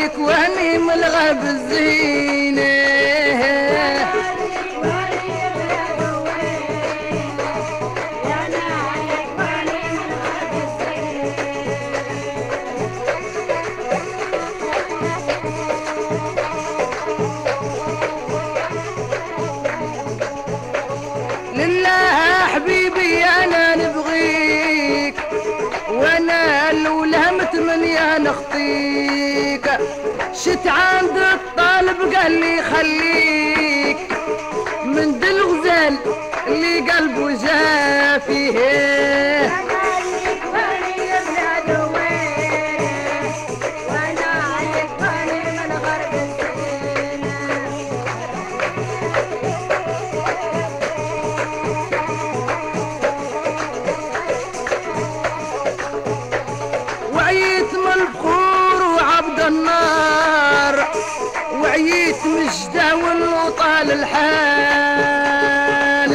وأنا الكواني من الغرب الزينه لله حبيبي أنا نبغيك وأنا الأولى متمنية نخطيك؟ شت عند الطالب قال لي خليك. الحال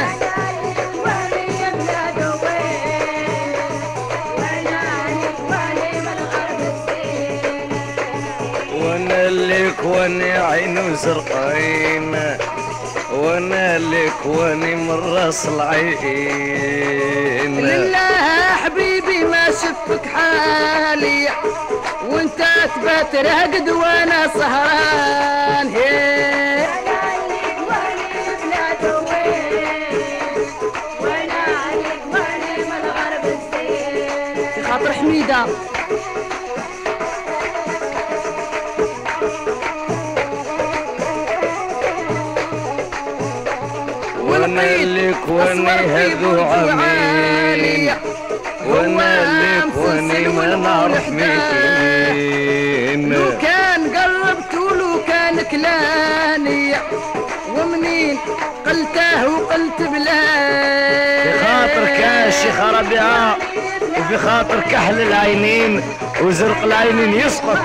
وأنا اللي كواني عين زرقين. وأنا اللي كواني من راس العين لله حبيبي ما شفك حالي. وانت تبات راقد وأنا سهران. هي اللي كواني ما نعرف مين لو كان قربت ولو كان كلاني ومنين قلته وقلت بلاني كاشي ربيعة وفي خاطر كحل العينين وزرق العينين يسقط.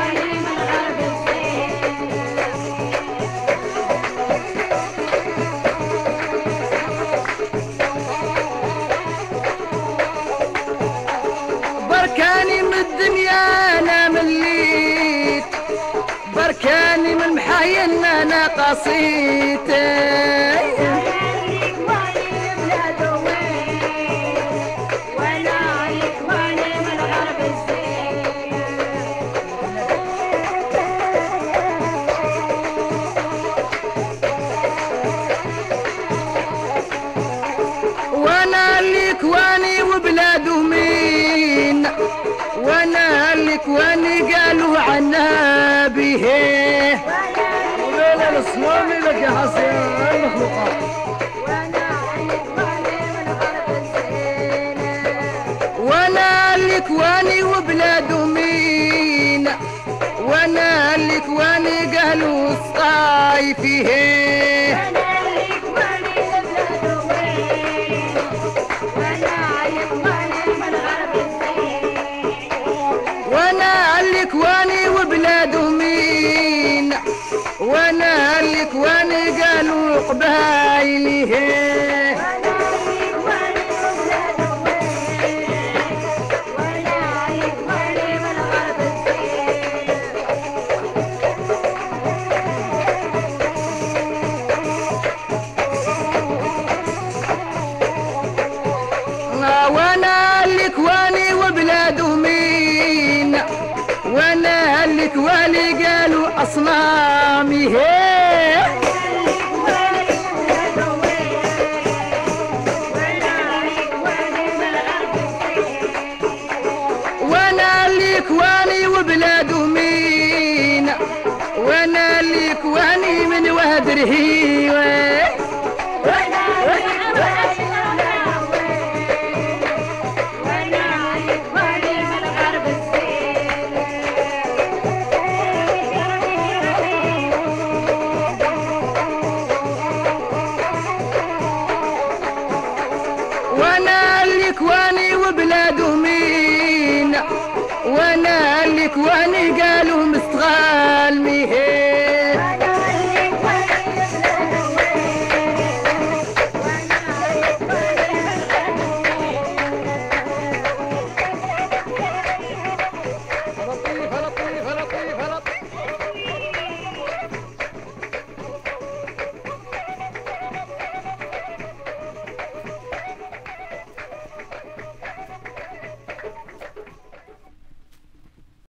بركاني من الدنيا أنا مليت بركاني من محاين أنا قصيت. وأنا اللي كواني قالوا عنا به. ولا الصنامي لك يا حسين المخلوقات. وأنا اللي كواني وبلاده مين. وأنا اللي كواني قالوا صاي قبايلي هيه وأنا اللي كواني قالوا اصنامي هيه من